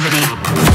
gravity.